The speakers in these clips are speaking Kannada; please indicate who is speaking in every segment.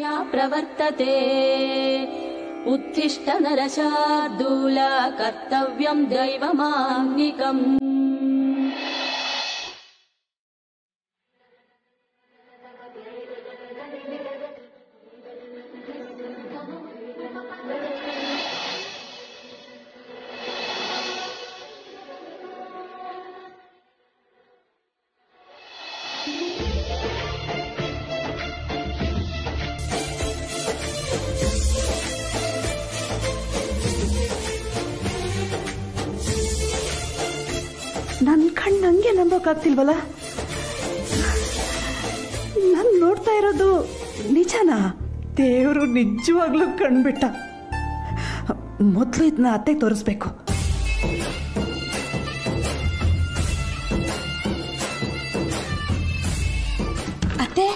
Speaker 1: प्रवर्तते। उत्तिष्ठ नरशार्दूल कर्तव्यम् दैवमान्निकम्
Speaker 2: ನನ್ನ ಕಣ್ಣು ನಂಗೆ ನಂಬೋಕ್ಕಾಗ್ತಿಲ್ವಲ್ಲ ನಾನು ನೋಡ್ತಾ ಇರೋದು ನಿಜನಾ? ದೇವರು ನಿಜವಾಗ್ಲೂ ಕಣ್ಬಿಟ್ಟ. ಮೊದಲು ಇದನ್ನ ಅತ್ತೆ ತೋರಿಸ್ಬೇಕು. ಅತ್ತೆ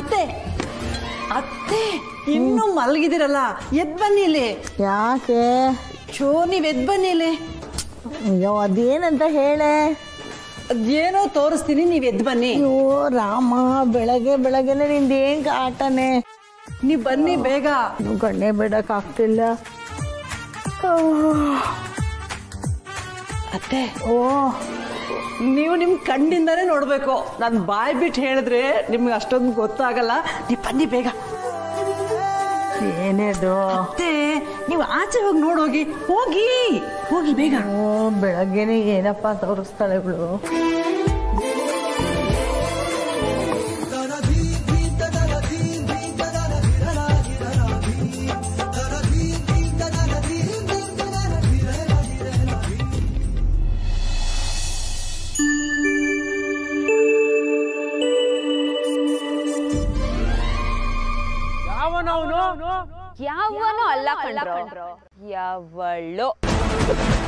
Speaker 2: ಅತ್ತೆ ಅತ್ತೆ ಇನ್ನೂ ಮಲಗಿದಿರಲ್ಲ ಎದ್ ಬನ್ನಿ ಇಲ್ಲಿ.
Speaker 3: ಯಾಕೆ?
Speaker 2: ಚೋ ನೀವ್ ಎದ್ ಬನ್ನಿ ಇಲ್ಲಿ.
Speaker 3: ಅಯ್ಯೋ ಅದೇನಂತ ಹೇಳೆ?
Speaker 2: ಅದೇನೋ ತೋರಿಸ್ತೀನಿ ನೀವ್ ಎದ್ ಬನ್ನಿ.
Speaker 3: ಅಯ್ಯೋ ರಾಮ ಬೆಳಗ್ಗೆ ಬೆಳಗ್ಗೆನೆ ನಿಂದ ಏನ್ ಆಟನೆ
Speaker 2: ನೀವ್ ಬನ್ನಿ ಬೇಗ.
Speaker 3: ನೀವು ಕಣ್ಣೆ ಬಿಡಕ್ ಆಗ್ತಿಲ್ಲ.
Speaker 2: ಅತ್ತೆ
Speaker 3: ಓ.
Speaker 2: ನೀವು ನಿಮ್ ಕಣ್ಣಿಂದಾನೇ ನೋಡ್ಬೇಕು. ನಾನು ಬಾಯ್ ಬಿಟ್ಟು ಹೇಳಿದ್ರೆ ನಿಮ್ಗೆ ಅಷ್ಟೊಂದು ಗೊತ್ತಾಗಲ್ಲ. ನೀವ್ ಬನ್ನಿ ಬೇಗ.
Speaker 3: ಏನೇದು?
Speaker 2: ಅತ್ತೆ ನೀವು ಆಚೆ ಹೋಗಿ ನೋಡೋಗಿ ಹೋಗಿ. ಹೋಗಿ ಬೇಗ.
Speaker 3: ಓ ಬೆಳಗ್ಗೆನೆ ಏನಪ್ಪ ತೋರಿಸ್ತಾಳೆ ಇವಳು.
Speaker 4: ಯಾವನು ಅಲ್ಲ ಕಣ್ರೋ. ಯಾವಳು?
Speaker 5: you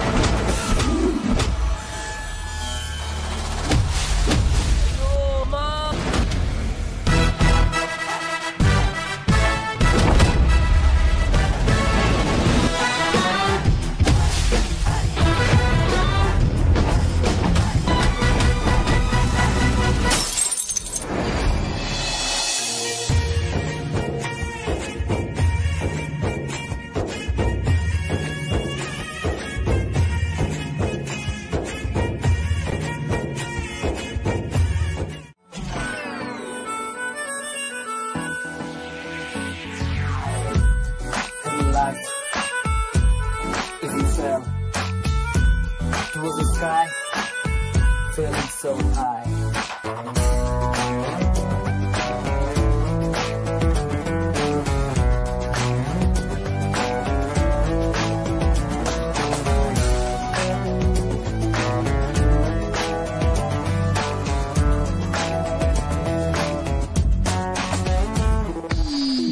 Speaker 5: sky, feeling so high.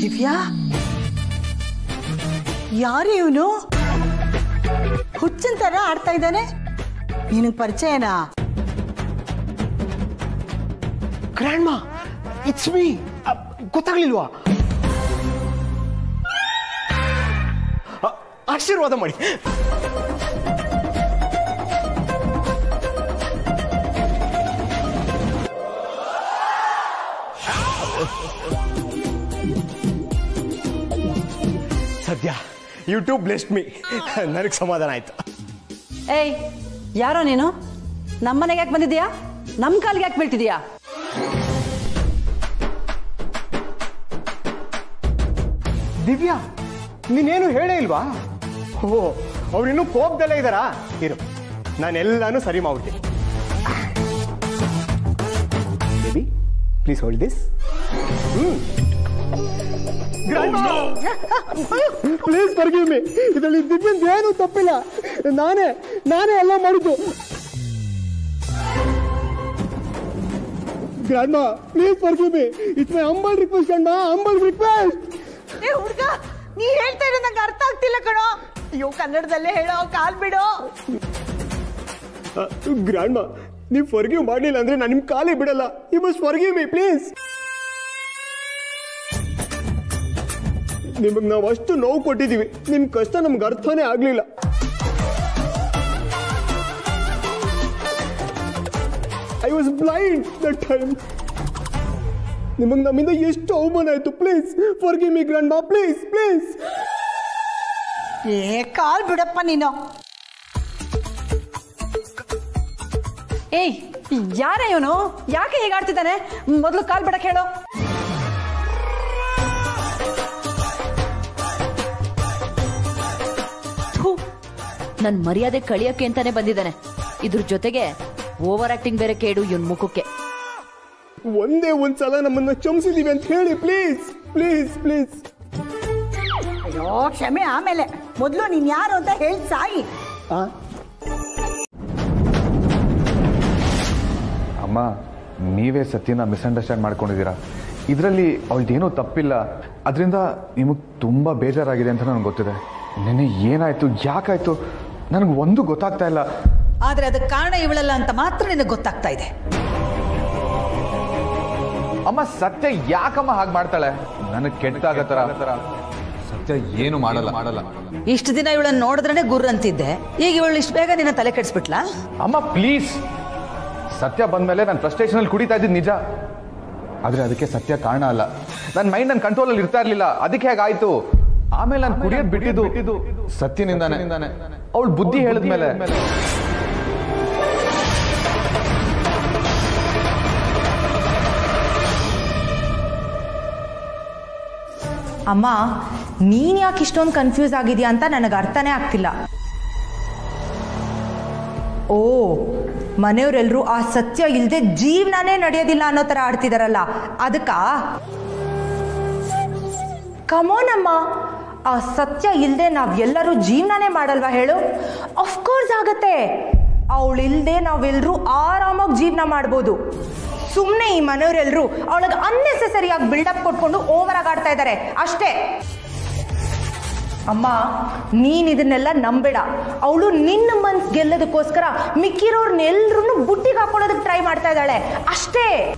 Speaker 2: Divya ಯಾರು ಇವನು
Speaker 3: ಹುಚ್ಚಿನ ತರ ಆಡ್ತಾ ಇದ್ದಾನೆ ನಿನಗ್ ಪರಿಚಯನಾ
Speaker 6: ಗ್ರ್ಯಾಂಡ್ ಮಾ ಇಟ್ಸ್ ಮೀ ಗೊತ್ತಾಗ್ಲಿಲ್ವಾ? ಆಶೀರ್ವಾದ ಮಾಡಿ. ಸದ್ಯ ಯೂಟ್ಯೂಬ್ ಬ್ಲೆಸ್ಟ್ ಮೀ ನನಗೆ ಸಮಾಧಾನ ಆಯ್ತು.
Speaker 2: ಏಯ್ ಯಾರೋ ನೀನು? ನಮ್ಮನೆಗೆ ಯಾಕೆ ಬಂದಿದ್ಯಾ ನಮ್ಮ ಕಾಲಿಗೆ ಯಾಕೆ ಬೀಳ್ತಿದ್ಯಾ
Speaker 6: ದಿವ್ಯಾ ನೀನೇನು ಹೇಳೇ ಇಲ್ವಾ? ಓ ಅವ್ರಿನ್ನೂ ಕೋಪದಲ್ಲೇ ಇದ್ದಾರಾ? ಇರು ನಾನೆಲ್ಲಾನು ಸರಿ ಮಾಡ್ತೀನಿ baby please hold this please forgive me ಇದರಲ್ಲಿ ದಿವ್ಯಂದ್ ಏನು ತಪ್ಪಿಲ್ಲ. ನಾನೇ ನಾನೇ ಎಲ್ಲ ಮಾಡಿದ್ದು. Grand please forgive me it's my humble request grand humble request
Speaker 3: ಏ ಹುಡುಗ ನೀ ಹೇಳ್ತಾ ಇರೋ ನಂಗೆ ಅರ್ಥ ಆಗ್ತಿಲ್ಲ ಕಣೋ. ಅಯ್ಯೋ ಕನ್ನಡದಲ್ಲೇ ಹೇಳೋ ಕಾಲ್ ಬಿಡು.
Speaker 6: ಗ್ರಾಂಡ್ ನೀವು ಫರ್ಗಿವ್ ಮಾಡಲಿಲ್ಲ ಅಂದ್ರೆ ನಾನು ನಿಮ್ ಕಾಲೇ ಬಿಡಲ್ಲ. You must forgive me please ನಿಮಗ್ ನಾವು ಅಷ್ಟು ನೋವು ಕೊಟ್ಟಿದ್ದೀವಿ. ನಿಮ್ಮ ಕಷ್ಟ ನಮ್ಗೆ ಅರ್ಥನೇ ಆಗಲಿಲ್ಲ. I was blind that time ನಿಮಗೆ ನಮ್ಮಿಂದ ಎಷ್ಟು ಅವಮಾನ ಆಯಿತು? Please forgive me grand please please
Speaker 2: ಏ, ಕಾಲ್ ಬಿಡಪ್ಪ ನೀನು.
Speaker 7: ಏಯ್, ಯಾರೇ ಇವನು? ಯಾಕೆ ಹೀಗೆ ಆಡ್ತಿದ್ದಾನೆ? ಮೊದಲು ಕಾಲ್ ಬಿಡಕ್ಕೆ ಹೇಳು.
Speaker 8: ನನ್ ಮರ್ಯಾದೆ ಕಳಿಯಕ್ಕೆ ಅಂತಾನೆ ಬಂದಿದ್ದಾನೆ. ಇದ್ರ ಜೊತೆಗೆ ಓವರ್ ಆಕ್ಟಿಂಗ್ ಬೇರೆ ಕೇಡು ಇವನ್ ಮುಖಕ್ಕೆ.
Speaker 6: ಒಂದೇ ಒಂದು ಸಲ ನಮ್ಮನ್ನ ಕ್ಷಮಿಸಿದೀವಿ ಅಂತ ಹೇಳಿ ಪ್ಲೀಸ್ ಪ್ಲೀಸ್ ಪ್ಲೀಸ್
Speaker 2: ಅಯ್ಯೋ ಕ್ಷಮೆ ಆಮೇಲೆ. ಮೊದಲು ನೀನ್ ಯಾರು ಅಂತ ಹೇಳಿ ಸಾಯಿ.
Speaker 9: ಅಮ್ಮ ನೀವೇ ಸತ್ಯನ ಮಿಸ್ಅಂಡರ್ಸ್ಟ್ಯಾಂಡ್ ಮಾಡ್ಕೊಂಡಿದ್ದೀರಾ? ಇದರಲ್ಲಿ ಅವಳದೇನೂ ತಪ್ಪಿಲ್ಲ. ಅದರಿಂದ ನಿಮಗೆ ತುಂಬ ಬೇಜಾರಾಗಿದೆ ಅಂತ ನನಗೆ ಗೊತ್ತಿದೆ. ನೆನೆ ಏನಾಯಿತು ಯಾಕಾಯಿತು? ನನಗೆ ಒಂದು ಗೊತ್ತಾಗ್ತಾ ಇಲ್ಲ.
Speaker 7: ಆದ್ರೆ ಅದಕ್ಕೆ ಕಾರಣ ಇವಳಲ್ಲ ಅಂತ ಮಾತ್ರ ನಿನಗೆ ಗೊತ್ತಾಗ್ತಾ ಇದೆ.
Speaker 9: ಅಮ್ಮ ಸತ್ಯ ಯಾಕಮ್ಮ ಹಾಗೆ ಮಾಡ್ತಾಳೆ? ನನಗೆ ಕೆಟ್ಟಾಗ ತರ. ಸತ್ಯ ಏನು ಮಾಡಲ್ಲ. ಮಾಡಲ್ಲ
Speaker 7: ಇಷ್ಟು ದಿನ ಇವಳನ್ನ ನೋಡಿದ್ರೆ ಗುರ್ ಅಂತಿದ್ದೆ. ಈಗ ಇವಳು ಇಷ್ಟು ಬೇಗ ನಿನ್ನ ತಲೆ ಕೆಡಿಸ್ಬಿಟ್ಲಾ?
Speaker 9: ಅಮ್ಮ ಪ್ಲೀಸ್ ಸತ್ಯ ಬಂದ್ಮೇಲೆ ನಾನು ಫ್ರಸ್ಟ್ರೇಷನಲ್ಲಿ ಕುಡಿತಾ ಇದ್ದೀನಿ ನಿಜ. ಆದ್ರೆ ಅದಕ್ಕೆ ಸತ್ಯ ಕಾರಣ ಅಲ್ಲ. ನನ್ನ ಮೈಂಡ್ ನನ್ನ ಕಂಟ್ರೋಲಲ್ಲಿ ಇರ್ತಾ ಇರ್ಲಿಲ್ಲ. ಅದಕ್ಕೆ ಹೇಗಾಯ್ತು ಆಮೇಲೆ ನಾನು ಕುಡಿಯೋದು ಬಿಟ್ಟಿದ್ದು ಸತ್ಯನಿಂದಾನೆ. ಅವಳು ಬುದ್ಧಿ ಹೇಳಿದ್ಮೇಲೆ.
Speaker 10: ಅಮ್ಮ, ನೀನ್ ಯಾಕೆ ಇಷ್ಟೊಂದು ಕನ್ಫ್ಯೂಸ್ ಆಗಿದ್ಯಾ ಅಂತ ನನಗೆ ಅರ್ಥನೇ ಆಗ್ತಿಲ್ಲ. ಓ ಮನೆಯವರೆಲ್ಲರೂ ಆ ಸತ್ಯ ಇಲ್ಲದೆ ಜೀವನನೇ ನಡೆಯೋದಿಲ್ಲ ಅನ್ನೋ ಥರ ಆಡ್ತಿದಾರಲ್ಲ, ಅದಕ್ಕ? ಕಮೋನಮ್ಮ ಆ ಸತ್ಯ ಇಲ್ಲದೆ ನಾವೆಲ್ಲರೂ ಜೀವನನೇ ಮಾಡಲ್ವಾ ಹೇಳು? ಅಫ್ಕೋರ್ಸ್ ಆಗತ್ತೆ. ಅವಳಿಲ್ದೆ ನಾವೆಲ್ಲರೂ ಆರಾಮಾಗಿ ಜೀವನ ಮಾಡ್ಬೋದು. ಸುಮ್ಮನೆ ಈ ಮನೆಯವರೆಲ್ಲರೂ ಅವಳಿಗೆ ಅನ್ನೆಸೆಸರಿಯಾಗಿ ಬಿಲ್ಡಪ್ ಕೊಟ್ಕೊಂಡು ಓವರ್ ಆಗಿ ಆಡ್ತಾ ಇದ್ದಾರೆ. ಅಷ್ಟೇ. ಅಮ್ಮ, ನೀನ್ ಇದನ್ನೆಲ್ಲ ನಂಬೇಡ. ಅವಳು ನಿನ್ನ ಮನ್ಸ್ ಗೆಲ್ಲದಕ್ಕೋಸ್ಕರ ಮಿಕ್ಕಿರೋರ್ನೆಲ್ರೂ ಬುಟ್ಟಿಗೆ ಹಾಕೊಳ್ಳೋದಕ್ಕೆ ಟ್ರೈ ಮಾಡ್ತಾ ಇದ್ದಾಳೆ. ಅಷ್ಟೇ.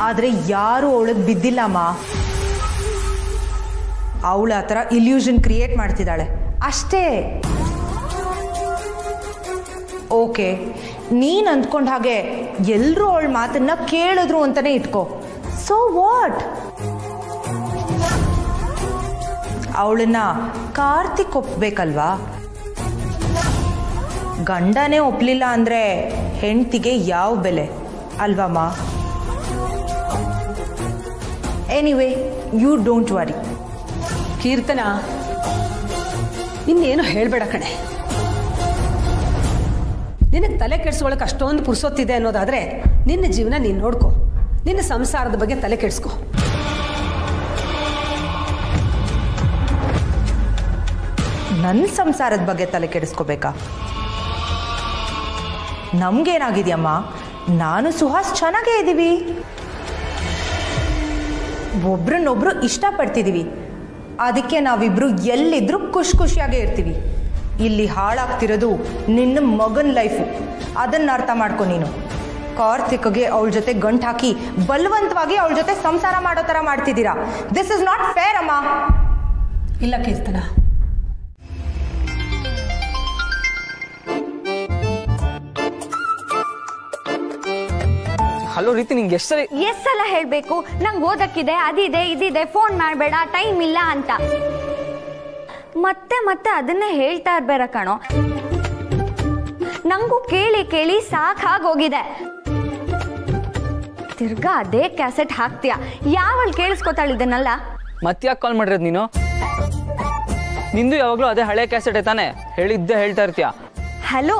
Speaker 10: ಆದ್ರೆ ಯಾರು ಬಿದ್ದಿಲ್ಲ, ಅಮ್ಮ. ಅವಳು ಆ ಥರ ಇಲ್ಯೂಷನ್ ಕ್ರಿಯೇಟ್ ಮಾಡ್ತಿದ್ದಾಳೆ. ಅಷ್ಟೇ. ಓಕೆ ನೀನ್ ಅಂದ್ಕೊಂಡ ಹಾಗೆ ಎಲ್ಲರೂ ಅವಳ ಮಾತನ್ನ ಕೇಳಿದ್ರು ಅಂತಾನೆ ಇಟ್ಕೋ. ಸೊ ವಾಟ್ ಅವಳನ್ನ ಕಾರ್ತಿಕ್ ಒಪ್ಬೇಕಲ್ವಾ? ಗಂಡನೇ ಒಪ್ಲಿಲ್ಲ ಅಂದ್ರೆ ಹೆಂಡ್ತಿಗೆ ಯಾವ ಬೆಲೆ? ಅಲ್ವಮ್ಮ anyway you don't worry
Speaker 7: Keerthana ಇನ್ನೇನು ಹೇಳ್ಬೇಡ ಕಣೆ. ನಿನಗೆ ತಲೆ ಕೆಡಿಸ್ಕೊಳಕ್ಕೆ ಅಷ್ಟೊಂದು ಪುರ್ಸೊತ್ತಿದೆ ಅನ್ನೋದಾದ್ರೆ ನಿನ್ನ ಜೀವನ ನೀನು ನೋಡ್ಕೊ. ನಿನ್ನ ಸಂಸಾರದ ಬಗ್ಗೆ ತಲೆ ಕೆಡಿಸ್ಕೊ.
Speaker 10: ನನ್ನ ಸಂಸಾರದ ಬಗ್ಗೆ ತಲೆ ಕೆಡಿಸ್ಕೋಬೇಕಾ? ನಮ್ಗೇನಾಗಿದೆಯಮ್ಮ? ನಾನು ಸುಹಾಸ್ ಚೆನ್ನಾಗೇ ಇದ್ದೀವಿ. ಒಬ್ರನ್ನೊಬ್ರು ಇಷ್ಟಪಡ್ತಿದ್ದೀವಿ ಅದಕ್ಕೆ ನಾವಿಬ್ರು ಎಲ್ಲಿದ್ರೂ ಖುಷಿ ಖುಷಿಯಾಗೇ ಇರ್ತೀವಿ. ಇಲ್ಲಿ ಹಾಳಾಗ್ತಿರೋದು ನಿನ್ನ ಮಗನ್ ಲೈಫು. ಅದನ್ನ ಅರ್ಥ ಮಾಡ್ಕೊ ನೀನು. ಕಾರ್ತಿಕ್ಗೆ ಅವಳ ಜೊತೆ ಗಂಟು ಹಾಕಿ ಬಲವಂತವಾಗಿ ಅವಳ ಜೊತೆ ಸಂಸಾರ ಮಾಡೋ ಥರ ಮಾಡ್ತಿದ್ದೀರಾ? ದಿಸ್ ಇಸ್ ನಾಟ್ ಫೇರ್ ಅಮ್ಮ.
Speaker 7: ಇಲ್ಲ ಕೀರ್ತನ.
Speaker 11: ಹಲೋ ರೀತಿ ನಿಂಗೆ ಎಷ್ಟು ಸರಿ
Speaker 4: ಎಷ್ಟ್ ಸಲ ಹೇಳ್ಬೇಕು? ನಂಗೆ ಓದಕ್ಕಿದೆ ಅದಿದೆ ಇದಿದೆ ಫೋನ್ ಮಾಡಬೇಡ ಟೈಮ್ ಇಲ್ಲ ಅಂತ. ಮತ್ತೆ ಮತ್ತೆ ಅದನ್ನೇ ಹೇಳ್ತಾ ಇರ್ಬೇಡ ಕಣೋ. ನಂಗೂ ಕೇಳಿ ಕೇಳಿ ಸಾಕಾಗೋಗಿದೆ. ತಿರ್ಗಾ ಅದೇ ಕ್ಯಾಸೆಟ್ ಹಾಕ್ತೀಯ. ಯಾವಲ್ಲಿ ಕೇಳಿಸ್ಕೊತಾಳ ಮತ್ತೆ
Speaker 11: ಮತ್ತ್ಯಾಕೆ ಕಾಲ್ ಮಾಡಿರೋದು ನೀನು? ನಿಂದು ಯಾವಾಗಲೂ ಅದೇ ಹಳೆ ಕ್ಯಾಸೆಟ್ ತಾನೆ? ಹೇಳಿದ್ದೆ ಹೇಳ್ತಾ ಇರ್ತೀಯ.
Speaker 4: ಹಲೋ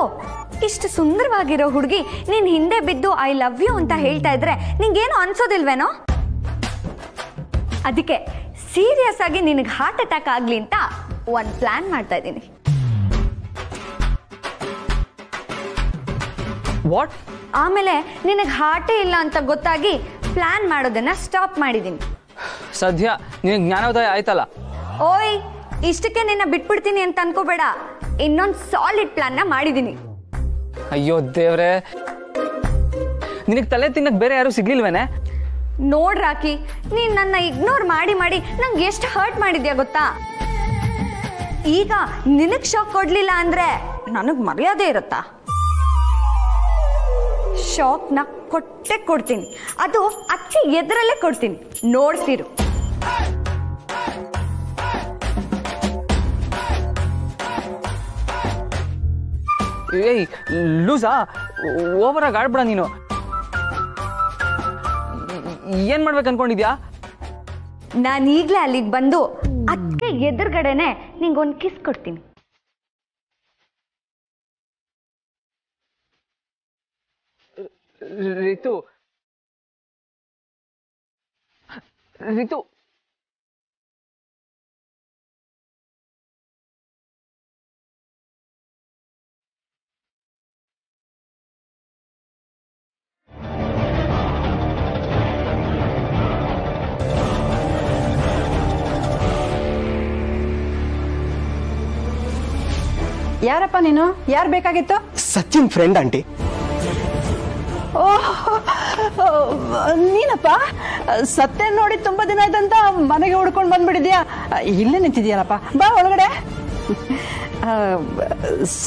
Speaker 4: ಇಷ್ಟು ಸುಂದರವಾಗಿರೋ ಹುಡುಗಿ ನಿನ್ ಹಿಂದೆ ಬಿದ್ದು ಐ ಲವ್ ಯು ಅಂತ ಹೇಳ್ತಾ ಇದ್ರೆ ನಿಂಗೇನು ಅನ್ಸೋದಿಲ್ವೇನೋ? ಅದಕ್ಕೆ ಸೀರಿಯಸ್ ಆಗಿ ನಿನಗೆ ಹಾರ್ಟ್ ಅಟ್ಯಾಕ್ ಆಗ್ಲಿ ಅಂತ ಒಂದು ಪ್ಲಾನ್ ಮಾಡ್ತಾ ಇದ್ದೀನಿ.
Speaker 11: ವಾಟ್
Speaker 4: ಆಮೇಲೆ ನಿನಗೆ ಹಾರ್ಟೇ ಇಲ್ಲ ಅಂತ ಗೊತ್ತಾಗಿ ಪ್ಲಾನ್ ಮಾಡೋದನ್ನ ಸ್ಟಾಪ್ ಮಾಡಿದ್ದೀನಿ.
Speaker 11: ಸದ್ಯ ನಿನಗೆ ಜ್ಞಾನೋದಯ ಆಯ್ತಲ್ಲ?
Speaker 4: ಓಯ್ ಇಷ್ಟಕ್ಕೆ ನಿನ್ನ ಬಿಟ್ಬಿಡ್ತೀನಿ ಅಂತ ಅನ್ಕೋಬೇಡ. ಇನ್ನೊಂದು ಸಾಲಿಡ್ ಪ್ಲಾನ್ನ ಮಾಡಿದ್ದೀನಿ.
Speaker 11: ಅಯ್ಯೋ ದೇವ್ರೆ. ನಿನಗೆ ತಲೆ ತಿನ್ನಕ್ ಬೇರೆ ಯಾರು ಸಿಗ್ಲಿಲ್ವೇನೆ?
Speaker 4: ನೋಡ್ರಾಕಿ ನೀನ್ ನನ್ನ ಇಗ್ನೋರ್ ಮಾಡಿ ಮಾಡಿ ನಂಗೆ ಎಷ್ಟು ಹರ್ಟ್ ಮಾಡಿದ್ಯಾ ಗೊತ್ತಾ? ಈಗ ನಿನಗ್ ಶಾಕ್ ಕೊಡ್ಲಿಲ್ಲ ಅಂದ್ರೆ ನನಗ್ ಮರ್ಯಾದೆ ಇರುತ್ತಾ? ನ ಕೊಟ್ಟೆ ಕೊಡ್ತೀನಿ. ಅದು ಅಚ್ಚಿ ಎದುರಲ್ಲೇ ಕೊಡ್ತೀನಿ. ನೋಡ್ತಿರು
Speaker 11: ಏಯ್ ಲೂಸಾ ಓವರಾಗಿ ಆಡ್ಬಿಡ ನೀನು. ಏನ್ ಮಾಡ್ಬೇಕು ಅನ್ಕೊಂಡಿದ್ಯಾ
Speaker 4: ನಾನು ಈಗಲೇ ಅಲ್ಲಿಗೆ ಬಂದು ಎದುರುಗಡೆನೆ ನಿಂಗೊಂದು ಕಿಸ್ ಕೊಡ್ತೀನಿ.
Speaker 11: ರಿತು. ರಿತು.
Speaker 2: ಯಾರಪ್ಪ ನೀನು? ಯಾರು ಬೇಕಾಗಿತ್ತು?
Speaker 6: Sachin friend aunty.
Speaker 2: ನೀನಪ್ಪ? ಸತ್ಯ ನೋಡಿ ತುಂಬಾ ದಿನ ಆಯ್ತಂತ ಮನೆಗೆ ಹುಡ್ಕೊಂಡು ಬಂದ್ಬಿಟ್ಟಿದ್ಯಾ? ಇಲ್ಲೇ ನಿಂತಿದ್ಯಾಲಪ್ಪ ಬಾ ಒಳಗಡೆ.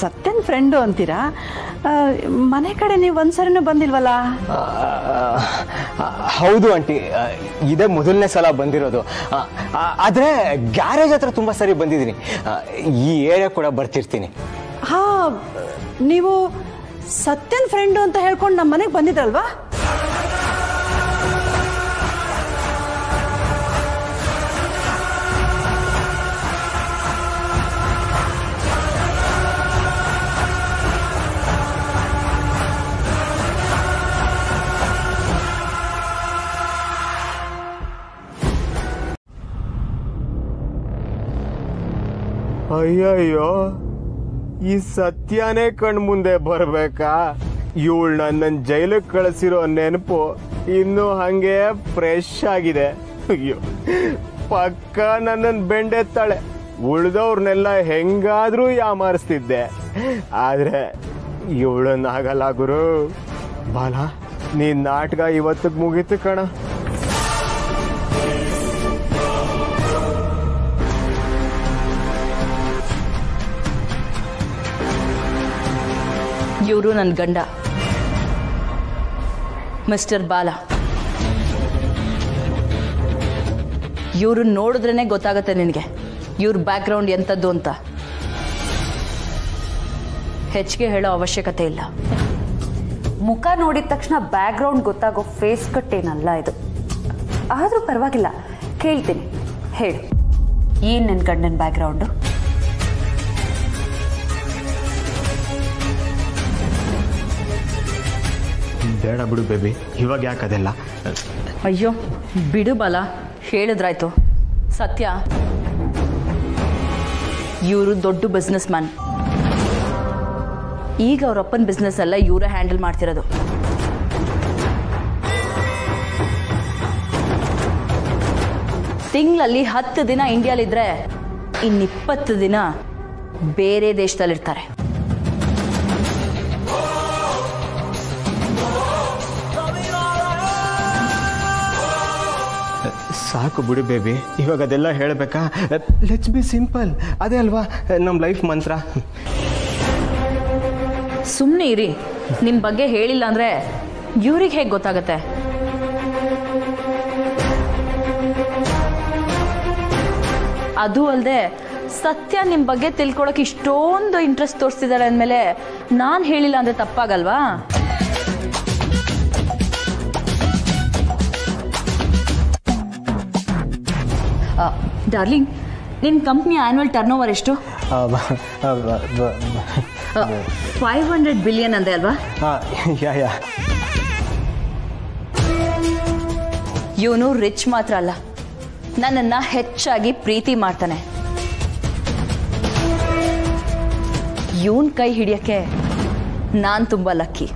Speaker 2: ಸತ್ಯನ್ ಫ್ರೆಂಡು ಅಂತೀರಾ? ಮನೆ ಕಡೆ ನೀವು ಒಂದ್ಸರಿನೂ ಬಂದಿಲ್ವಲ್ಲ?
Speaker 6: ಹೌದು ಆಂಟಿ. ಇದೇ ಮೊದಲನೇ ಸಲ ಬಂದಿರೋದು. ಆದ್ರೆ ಗ್ಯಾರೇಜ್ ಹತ್ರ ತುಂಬಾ ಸರಿ ಬಂದಿದ್ದೀನಿ. ಈ ಏರಿಯಾ ಕೂಡ ಬರ್ತಿರ್ತೀನಿ.
Speaker 2: ಹಾ ನೀವು ಸತ್ಯನ್ ಫ್ರೆಂಡು ಅಂತ ಹೇಳ್ಕೊಂಡು ನಮ್ಮ ಮನೆಗೆ ಬಂದಿದ್ರಲ್ವಾ?
Speaker 6: ಅಯ್ಯಯ್ಯೋ, ಈ ಸತ್ಯನೇ ಕಣ್ ಮುಂದೆ ಬರ್ಬೇಕಾ? ಇವಳು ನನ್ನ ಜೈಲಿಗೆ ಕಳಿಸಿರೋ ನೆನಪು ಇನ್ನು ಹಂಗೆ ಫ್ರೆಶ್ ಆಗಿದೆ. ಅಯ್ಯೋ, ಪಕ್ಕ ನನ್ನನ್ನು ಬೆಂಡೆತ್ತಾಳೆ. ಉಳ್ದವ್ರನ್ನೆಲ್ಲ ಹೆಂಗಾದ್ರೂ ಯಾಮಾರಿಸ್ತಿದ್ದೆ. ಆದ್ರೆ ಇವಳನ್ನಾಗಲ್ಲ ಗುರು. ಬಾಲ, ನೀನ್ ನಾಟಕ ಇವತ್ತಿಗೆ ಮುಗೀತು ಕಣ.
Speaker 8: ಇವರು ನನ್ನ ಗಂಡ ಮಿಸ್ಟರ್ ಬಾಲ. ಇವರು ನೋಡಿದ್ರೇನೆ ಗೊತ್ತಾಗತ್ತೆ ನಿನಗೆ. ಇವ್ರ ಬ್ಯಾಕ್ಗ್ರೌಂಡ್ ಎಂಥದ್ದು ಅಂತ. ಹೆಚ್ಚಿಗೆ ಹೇಳೋ ಅವಶ್ಯಕತೆ ಇಲ್ಲ.
Speaker 4: ಮುಖ ನೋಡಿದ ತಕ್ಷಣ ಬ್ಯಾಕ್ಗ್ರೌಂಡ್ ಗೊತ್ತಾಗೋ ಫೇಸ್ ಕಟ್ ಏನಲ್ಲ ಇದು. ಆದರೂ ಪರವಾಗಿಲ್ಲ. ಕೇಳ್ತೀನಿ. ಹೇಳು. ಏನು ನನ್ನ ಗಂಡನ ಬ್ಯಾಕ್ಗ್ರೌಂಡು
Speaker 6: ಬೇಡ ಬಿಡು ಬೇಬಿ. ಇವಾಗ ಯಾಕೆ ಅದೆಲ್ಲ?
Speaker 8: ಅಯ್ಯೋ, ಬಿಡು ಬಲ. ಹೇಳಿದ್ರಾಯ್ತು. ಸತ್ಯ. ಇವರು ದೊಡ್ಡ ಬಿಸ್ನೆಸ್ ಮ್ಯಾನ್ ಈಗ ಅವರಪ್ಪನ ಬಿಸ್ನೆಸ್ ಎಲ್ಲ ಇವರೇ ಹ್ಯಾಂಡಲ್ ಮಾಡ್ತಿರೋದು. ತಿಂಗಳಲ್ಲಿ ಹತ್ತು ದಿನ ಇಂಡಿಯಾಲಿದ್ರೆ ಇನ್ನಿಪ್ಪತ್ತು ದಿನ ಬೇರೆ ದೇಶದಲ್ಲಿರ್ತಾರೆ.
Speaker 6: ಸಾಕು ಬಿಡು ಬೇಬಿ. ಇವಾಗ ಅದೆಲ್ಲ ಹೇಳಬೇಕಾ? ಲೆಟ್ಸ್ ಬಿ ಸಿಂಪಲ್ ಅದೇ ಅಲ್ವಾ? ನಮ್ಮ ಲೈಫ್ ಮಂತ್ರ.
Speaker 8: ಸುಮ್ಮನೆ ಇರಿ. ನಿಮ್ಮ ಬಗ್ಗೆ ಹೇಳಿಲ್ಲ ಅಂದ್ರೆ ಇವ್ರಿಗೆ ಹೇಗೆ ಗೊತ್ತಾಗತ್ತೆ? ಅದು ಅಲ್ಲದೆ ಸತ್ಯ ನಿಮ್ಮ ಬಗ್ಗೆ ತಿಳ್ಕೊಳಕ್ಕೆ ಇಷ್ಟೊಂದು ಇಂಟ್ರೆಸ್ಟ್ ತೋರಿಸ್ತಿದ್ದಾರೆ ಅಂದಮೇಲೆ ನಾನು ಹೇಳಿಲ್ಲ ಅಂದ್ರೆ ತಪ್ಪಾಗಲ್ವಾ? ಡಾರ್ಲಿಂಗ್ ನಿನ್ನ ಕಂಪ್ನಿ ಆ್ಯನ್ಯಲ್ ಟರ್ನ್ ಓವರ್ ಎಷ್ಟು ಫೈವ್ ಹಂಡ್ರೆಡ್ ಬಿಲಿಯನ್ ಅಂದೆ ಅಲ್ವಾ? ಇವನು ರಿಚ್ ಮಾತ್ರ ಅಲ್ಲ. ನನ್ನನ್ನು ಹೆಚ್ಚಾಗಿ ಪ್ರೀತಿ ಮಾಡ್ತಾನೆ. ಇವನ್ ಕೈ ಹಿಡಿಯಕ್ಕೆ ನಾನು ತುಂಬ ಲಕ್ಕಿ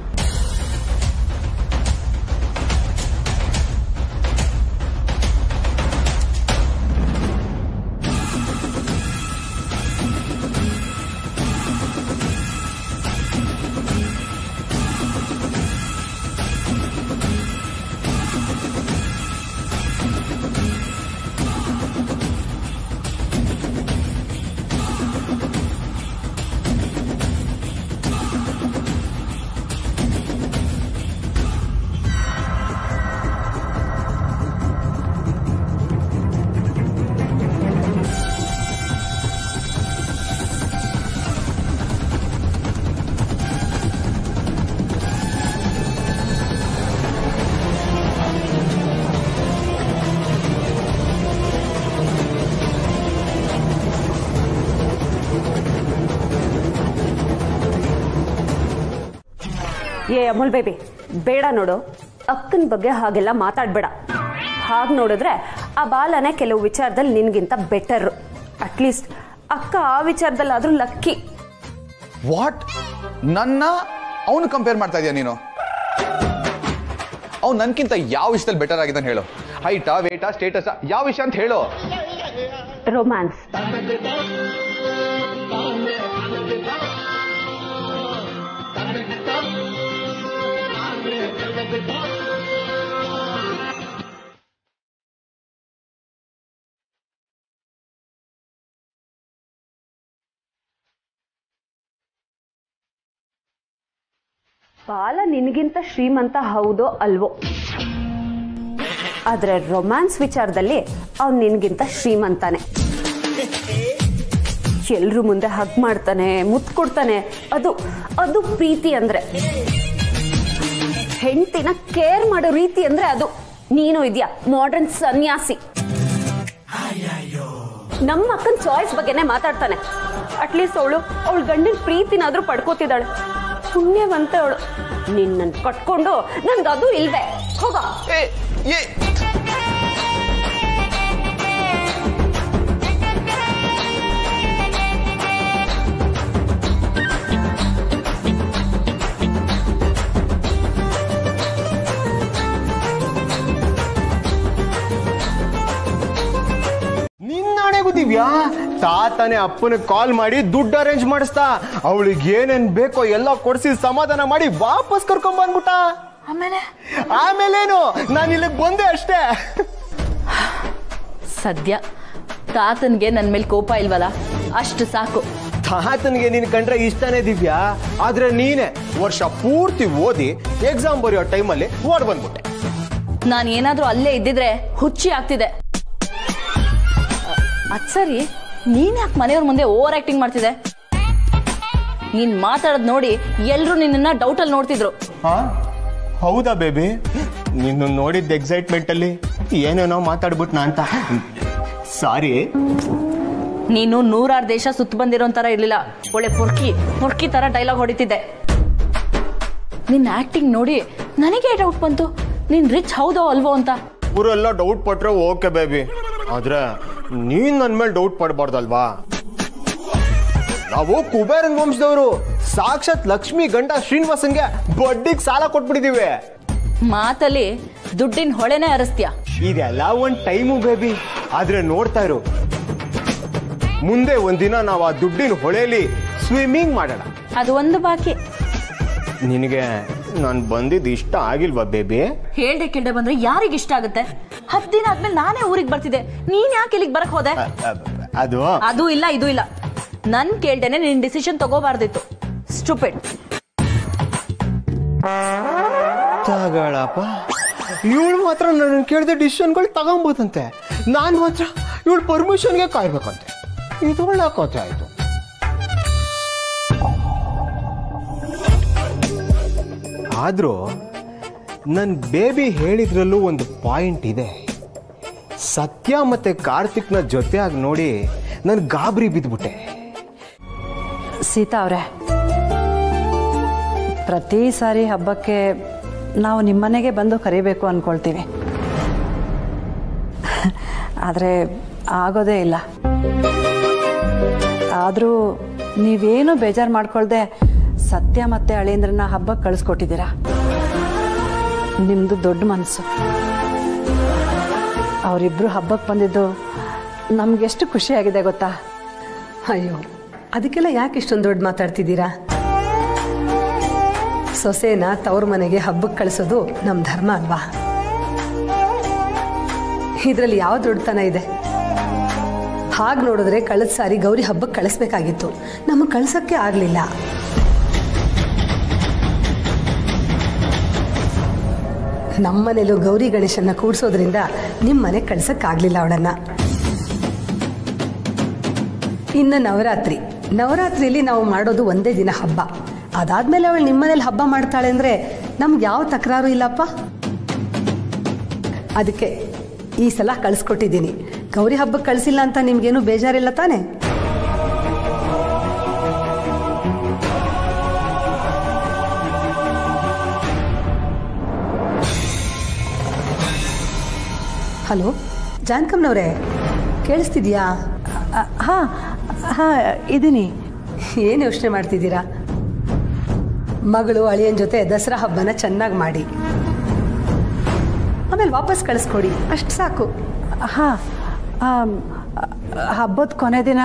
Speaker 12: ಏ ಅಮೋಲ್ ಬೇಬಿ ಬೇಡ ನೋಡು. ಅಕ್ಕನ ಬಗ್ಗೆ ಹಾಗೆಲ್ಲ ಮಾತಾಡ್ಬೇಡ. ಹಾಗೆ ನೋಡಿದ್ರೆ ಆ ಬಾಲನೇ ಕೆಲವು ವಿಚಾರದಲ್ಲಿ ನಿನ್ಗಿಂತ ಬೆಟರ್ ಅಟ್ಲೀಸ್ಟ್ ಅಕ್ಕ ಆ ವಿಚಾರದಲ್ಲಾದ್ರೂ ಲಕ್ಕಿ
Speaker 9: ವಾಟ್ ನನ್ನ? ಅವನು ಕಂಪೇರ್ ಮಾಡ್ತಾ ಇದೀಯ ನೀನು? ಅವ್ನು ನನ್ಕಿಂತ ಯಾವ ವಿಷಯದಲ್ಲಿ ಬೆಟರ್ ಆಗಿದ್ದಾನೆ ಹೇಳು. ಹೈಟಾ ವೇಟಾ ಸ್ಟೇಟಸ್ ಯಾವ ವಿಷಯ ಅಂತ ಹೇಳು.
Speaker 12: ರೊಮ್ಯಾನ್ಸ್ ಬಾಲ ನಿನಗಿಂತ ಶ್ರೀಮಂತ ಹೌದೋ ಅಲ್ವೋ? ಆದ್ರೆ ರೊಮ್ಯಾನ್ಸ್ ವಿಚಾರದಲ್ಲಿ ಅವ್ನು ನಿನಗಿಂತ ಶ್ರೀಮಂತಾನೆ. ಎಲ್ರು ಮುಂದೆ ಹಗ್ ಮಾಡ್ತಾನೆ ಮುತ್ ಕೊಡ್ತಾನೆ ಅದು ಅದು ಪ್ರೀತಿ ಅಂದ್ರೆ. ಹೆಂಡತಿನ ಕೇರ್ ಮಾಡೋ ರೀತಿ ಅಂದ್ರೆ ಅದು. ನೀನು ಇದೆಯಾ? ಮಾಡರ್ನ್ ಸನ್ಯಾಸಿ. ನಮ್ಮ ಅಕ್ಕನ ಚಾಯ್ಸ್ ಬಗ್ಗೆನೇ ಮಾತಾಡ್ತಾನೆ. ಅಟ್ಲೀಸ್ಟ್ ಅವಳು, ಅವಳ ಗಂಡಿನ ಪ್ರೀತಿನಾದ್ರೂ ಪಡ್ಕೋತಿದ್ದಾಳೆ. ಪುಣ್ಯವಂತ ಅವಳು. ನಿನ್ನ ಕಟ್ಕೊಂಡು ನನ್ಗೆ ಅದು ಇಲ್ವೇ? ಹೋಗ.
Speaker 6: ದಿವ್ಯಾ? ತಾತನೇ ಅಪ್ಪನ ಕಾಲ್ ಮಾಡಿ ದುಡ್ಡು ಅರೇಂಜ್ ಮಾಡಿಸ್ತಾ ಅವಳಿಗೆ ಏನೇನ್ ಬೇಕೋ ಎಲ್ಲ ಕೊಡಿಸಿ ಸಮಾಧಾನ ಮಾಡಿ ವಾಪಸ್ ಕರ್ಕೊಂಡ್ ಬಂದ್ಬಿಟ್ಟ.
Speaker 8: ಆಮೇಲೆ?
Speaker 6: ಆಮೇಲೇನು ನಾನು ಇಲ್ಲಿಗೆ ಬಂದೆ ಅಷ್ಟೇ.
Speaker 8: ಸದ್ಯ ತಾತನ್ಗೆ ನನ್ ಮೇಲೆ ಕೋಪ ಇಲ್ವಲ್ಲ? ಅಷ್ಟು ಸಾಕು.
Speaker 6: ತಾತನ್ಗೆ ನೀನ್ ಕಂಡ್ರೆ ಇಷ್ಟನೇ ದಿವ್ಯಾ ಆದ್ರೆ ನೀನೆ ವರ್ಷ ಪೂರ್ತಿ ಓದಿ ಎಕ್ಸಾಮ್ ಬರೆಯೋ ಟೈಮಲ್ಲಿ ಓಡ್ ಬಂದ್ಬಿಟ್ಟೆ.
Speaker 8: ನಾನು ಏನಾದ್ರೂ ಅಲ್ಲೇ ಇದ್ದಿದ್ರೆ ಹುಚ್ಚಿ ಆಗ್ತಿದೆ ಅದ್ ಸರಿ. ನೀನ್ ಯಾಕೆ ಮನೆಯವ್ರ ಮುಂದೆ ಓವರ್ ಆಕ್ಟಿಂಗ್ ಮಾಡ್ತಿದೆ ನೀನ್ ಮಾತಾಡೋದ್ ನೋಡಿ ಎಲ್ರು ನಿನ್ನ ಡೌಟ್ ಅಲ್ಲಿ ನೋಡ್ತಿದ್ರು.
Speaker 6: ಹಾ? ಹೌದಾ ಬೇಬಿ? ನಿನ್ನ ನೋಡಿದ್ದ ಎಕ್ಸೈಟ್ಮೆಂಟ್ ಅಲ್ಲಿ ಏನೇನೋ ಮಾತಾಡ್ಬಿಟ್ನಾ ಅಂತ. ಸಾರಿ.
Speaker 8: ನೀನು ನೂರಾರು ದೇಶ ಸುತ್ತ ಬಂದಿರೋ ತರ ಇರ್ಲಿಲ್ಲ. ಒಳ್ಳೆ ಪುರ್ಕಿ ಪುರ್ಕಿ ತರ ಡೈಲಾಗ್ ಹೊಡಿತಿದ್ದೆ. ನಿನ್ನ ಆಕ್ಟಿಂಗ್ ನೋಡಿ ನನಗೆ ಡೌಟ್ ಬಂತು. ನೀನ್ ರಿಚ್ ಹೌದೋ ಅಲ್ವೋ ಅಂತ.
Speaker 6: ಊರೆಲ್ಲ ಡೌಟ್ ಪಟ್ರೆ ಓಕೆ ಬೇಬಿ ಆದ್ರೆ ನೀನ್ ನನ್ ಮೇಲೆ ಡೌಟ್ ಪಡಬಾರ್ದಲ್ವಾ? ನಾವು ಕುಬೇರನ್ ವಂಶದವರು. ಸಾಕ್ಷಾತ್ ಲಕ್ಷ್ಮಿ ಗಂಡ ಶ್ರೀನಿವಾಸನ್ಗೆ ಬಡ್ಡಿಗೆ ಸಾಲ ಕೊಟ್ಬಿಟ್ಟಿದೀವಿ.
Speaker 8: ಮಾತಲ್ಲಿ ದುಡ್ಡಿನ ಹೊಳೆನೇ ಹರಿಸ್ತೀಯ
Speaker 6: ಇದೆಲ್ಲ ಒಂದ್ ಟೈಮು ಬೇಬಿ ಆದ್ರೆ ನೋಡ್ತಾ ಇರು. ಮುಂದೆ ಒಂದಿನ ನಾವು ಆ ದುಡ್ಡಿನ ಹೊಳೆಯಲ್ಲಿ ಸ್ವಿಮ್ಮಿಂಗ್ ಮಾಡೋಣ.
Speaker 8: ಅದು ಒಂದು ಬಾಕಿ.
Speaker 6: ನಿನಗೆ ನಾನು ಬಂದಿದ್ ಇಷ್ಟ ಆಗಿಲ್ವಾ ಬೇಬಿ?
Speaker 8: ಹೇಳ್ದೆ ಕೇಳ್ದೆ ಬಂದ್ರೆ ಯಾರಿಗ ಇಷ್ಟ ಆಗುತ್ತೆ? ಹತ್ತು ದಿನ ಆದ್ಮೇಲೆ ನಾನೇ ಊರಿಗೆ ಬರ್ತಿದ್ದೆ. ನೀನ್ ಯಾಕೆ ಇಲ್ಲಿಗೆ ಬರಕ್ ಹೋದೆ?
Speaker 6: ಅದು?
Speaker 8: ಅದು ಇಲ್ಲ ಇದು ಇಲ್ಲ. ನನ್ ಕೇಳ್ದೇನೆ ನಿನ್ ಡಿಸಿಷನ್ ತಗೋಬಾರ್ದಿತ್ತು. ಸ್ಟುಪಿಡ್
Speaker 6: ತಗಳಪ್ಪ. ಇವಳು ಮಾತ್ರ ನನ್ನ ಕೇಳಿದ ಡಿಸಿಷನ್ಗಳು ತಗೊಂಬೋದಂತೆ. ನಾನು ಮಾತ್ರ ಇವಳು ಪರ್ಮಿಷನ್ಗೆ ಕಾಯ್ಬೇಕಂತೆ. ಇದು ಒಳ್ಳೆ ಕಥೆ ಆಯ್ತು? ಆದ್ರೂ ನನ್ನ ಬೇಬಿ ಹೇಳಿದ್ರಲ್ಲೂ ಒಂದು ಪಾಯಿಂಟ್ ಇದೆ. ಸತ್ಯ ಮತ್ತು ಕಾರ್ತಿಕ್ನ ಜೊತೆಯಾಗಿ ನೋಡಿ ನಾನು ಗಾಬರಿ ಬಿದ್ದುಬಿಟ್ಟೆ
Speaker 2: ಸೀತಾ ಅವರೇ, ಪ್ರತಿ ಸಾರಿ ಹಬ್ಬಕ್ಕೆ ನಾವು ನಿಮ್ಮನೆಗೆ ಬಂದು ಕರಿಬೇಕು ಅಂದ್ಕೊಳ್ತೀವಿ ಆದರೆ ಆಗೋದೇ ಇಲ್ಲ. ಆದರೂ ನೀವೇನು ಬೇಜಾರು ಮಾಡ್ಕೊಳ್ದೆ ಸತ್ಯ ಮತ್ತೆ ಅಳೇಂದ್ರನ ಹಬ್ಬಕ್ಕೆ ಕಳಿಸ್ಕೊಟ್ಟಿದ್ದೀರಾ? ನಿಮ್ಮದು ದೊಡ್ಡ ಮನಸ್ಸು ಅವರಿಬ್ಬರು ಹಬ್ಬಕ್ಕೆ ಬಂದಿದ್ದು ನಮಗೆಷ್ಟು ಖುಷಿಯಾಗಿದೆ ಗೊತ್ತಾ?
Speaker 13: ಅಯ್ಯೋ, ಅದಕ್ಕೆಲ್ಲ ಯಾಕೆ ಇಷ್ಟೊಂದು ದೊಡ್ಡ ಮಾತಾಡ್ತಿದ್ದೀರಾ? ಸೊಸೆನ ತವ್ರ ಮನೆಗೆ ಹಬ್ಬಕ್ಕೆ ಕಳಿಸೋದು ನಮ್ಮ ಧರ್ಮ ಅಲ್ವಾ? ಇದರಲ್ಲಿ ಯಾವ ದೊಡ್ಡತನ ಇದೆ? ಹಾಗೆ ನೋಡಿದ್ರೆ ಕಳೆದ ಸಾರಿ ಗೌರಿ ಹಬ್ಬಕ್ಕೆ ಕಳಿಸ್ಬೇಕಾಗಿತ್ತು. ನಮಗೆ ಕಳ್ಸೋಕ್ಕೆ ಆಗಲಿಲ್ಲ. ನಮ್ಮನೇಲೂ ಗೌರಿ ಗಣೇಶನ್ನ ಕೂಡಿಸೋದ್ರಿಂದ ನಿಮ್ಮ ಮನೆ ಕಳ್ಸೋಕ್ಕಾಗಲಿಲ್ಲ ಅವಳನ್ನ. ಇನ್ನು ನವರಾತ್ರಿ. ನವರಾತ್ರಿಯಲ್ಲಿ ನಾವು ಮಾಡೋದು ಒಂದೇ ದಿನ ಹಬ್ಬ. ಅದಾದ್ಮೇಲೆ ಅವಳು ನಿಮ್ಮನೇಲಿ ಹಬ್ಬ ಮಾಡ್ತಾಳೆ ಅಂದರೆ ನಮ್ಗೆ ಯಾವ ತಕರಾರು ಇಲ್ಲಪ್ಪ? ಅದಕ್ಕೆ ಈ ಸಲ ಕಳಿಸ್ಕೊಟ್ಟಿದ್ದೀನಿ. ಗೌರಿ ಹಬ್ಬಕ್ಕೆ ಕಳಿಸಿಲ್ಲ ಅಂತ ನಿಮ್ಗೇನು ಬೇಜಾರಿಲ್ಲ ತಾನೇ? ಹಲೋ ಜಾನ್ಕಮ್ನವ್ರೆ ಕೇಳಿಸ್ತಿದ್ಯಾ?
Speaker 2: ಹಾಂ ಹಾಂ ಇದ್ದೀನಿ.
Speaker 13: ಏನು ಯೋಚನೆ ಮಾಡ್ತಿದ್ದೀರಾ? ಮಗಳು ಅಳಿಯನ ಜೊತೆ ದಸರಾ ಹಬ್ಬನ ಚೆನ್ನಾಗಿ ಮಾಡಿ. ಆಮೇಲೆ ವಾಪಸ್ ಕಳಿಸ್ಕೊಡಿ ಅಷ್ಟು ಸಾಕು.
Speaker 2: ಹಾಂ ಹಬ್ಬದ ಕೊನೆ ದಿನ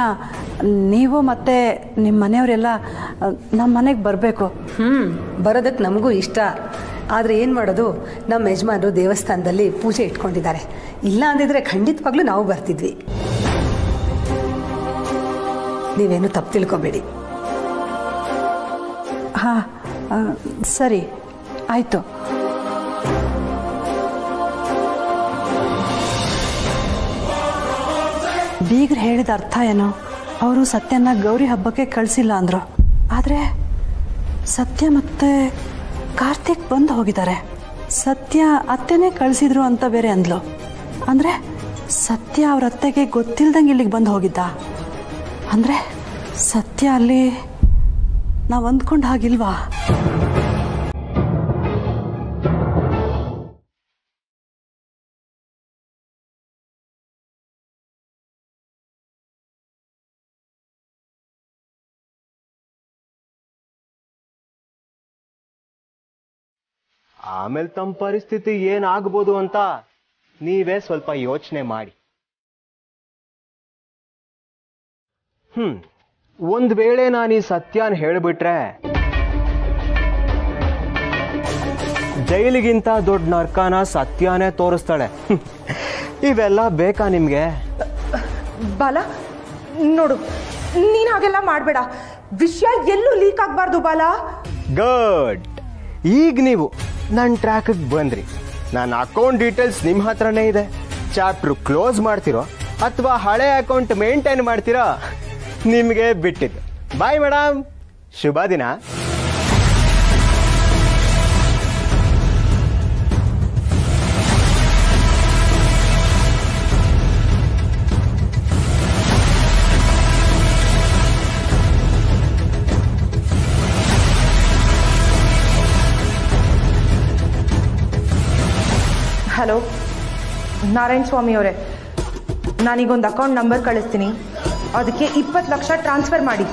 Speaker 2: ನೀವು ಮತ್ತೆ ನಿಮ್ಮ ಮನೆಯವರೆಲ್ಲ ನಮ್ಮ ಮನೆಗೆ ಬರಬೇಕು.
Speaker 13: ಹ್ಞೂ ಬರೋದಕ್ಕೆ ನಮಗೂ ಇಷ್ಟ. ಆದರೆ ಏನು ಮಾಡೋದು? ನಮ್ಮ ಯಜಮಾನರು ದೇವಸ್ಥಾನದಲ್ಲಿ ಪೂಜೆ ಇಟ್ಕೊಂಡಿದ್ದಾರೆ. ಇಲ್ಲ ಅಂದಿದ್ರೆ ಖಂಡಿತವಾಗ್ಲೂ ನಾವು ಬರ್ತಿದ್ವಿ. ನೀವೇನು ತಪ್ಪು ತಿಳ್ಕೊಬೇಡಿ.
Speaker 2: ಹಾಂ ಸರಿ. ಆಯಿತು. ಬೀಗ್ರು ಹೇಳಿದ ಅರ್ಥ ಏನು? ಅವರು ಸತ್ಯನ ಗೌರಿ ಹಬ್ಬಕ್ಕೆ ಕಳಿಸಿಲ್ಲ ಅಂದರು. ಆದರೆ ಸತ್ಯ ಮತ್ತೆ ಕಾರ್ತಿಕ್ ಬಂದು ಹೋಗಿದ್ದಾರೆ. ಸತ್ಯ ಅತ್ತೆನೇ ಕಳಿಸಿದ್ರು ಅಂತ ಬೇರೆ ಅಂದ್ಲು. ಅಂದರೆ ಸತ್ಯ ಅವ್ರ ಅತ್ತೆಗೆ ಗೊತ್ತಿಲ್ದಂಗೆ ಇಲ್ಲಿಗೆ ಬಂದು ಹೋಗಿದ್ದ. ಅಂದರೆ ಸತ್ಯ ಅಲ್ಲಿ ನಾವು ಅಂದ್ಕೊಂಡು ಹಾಗಿಲ್ವಾ?
Speaker 6: ಆಮೇಲೆ ತಮ್ಮ ಪರಿಸ್ಥಿತಿ ಏನಾಗ್ಬೋದು ಅಂತ ನೀವೇ ಸ್ವಲ್ಪ ಯೋಚನೆ ಮಾಡಿ. ಹ್ಮ್ ಒಂದ್ ವೇಳೆ ನಾನು ಈ ಸತ್ಯನ ಹೇಳ್ಬಿಟ್ರೆ ಜೈಲಿಗಿಂತ ದೊಡ್ಡ ನರ್ಕನ ಸತ್ಯನೇ ತೋರಿಸ್ತಾಳೆ. ಇವೆಲ್ಲ ಬೇಕಾ ನಿಮ್ಗೆ?
Speaker 10: ಬಾಲ ನೋಡು ನೀನ್ ಹಾಗೆಲ್ಲ ಮಾಡಬೇಡ. ವಿಷಯ ಎಲ್ಲೂ ಲೀಕ್ ಆಗಬಾರ್ದು ಬಾಲ.
Speaker 6: ಗುಡ್ ಈಗ ನೀವು ನನ್ನ ಟ್ರ್ಯಾಕಿಗೆ ಬಂದ್ರಿ. ನನ್ನ ಅಕೌಂಟ್ ಡೀಟೇಲ್ಸ್ ನಿಮ್ಮ ಹತ್ರನೇ ಇದೆ. ಚಾಪ್ಟ್ರು ಕ್ಲೋಸ್ ಮಾಡ್ತಿರೋ ಅಥವಾ ಹಳೆ ಅಕೌಂಟ್ ಮೇಂಟೈನ್ ಮಾಡ್ತೀರೋ ನಿಮಗೆ ಬಿಟ್ಟಿದ್ದು. ಬಾಯ್ ಮೇಡಮ್ ಶುಭ ದಿನ.
Speaker 10: ಹಲೋ? ನಾರಾಯಣ ಸ್ವಾಮಿ ಅವರೇ ನಾನೀಗೊಂದು ಅಕೌಂಟ್ ನಂಬರ್ ಕಳಿಸ್ತೀನಿ. ಅದಕ್ಕೆ ಇಪ್ಪತ್ತು ಲಕ್ಷ ಟ್ರಾನ್ಸ್ಫರ್ ಮಾಡಿ.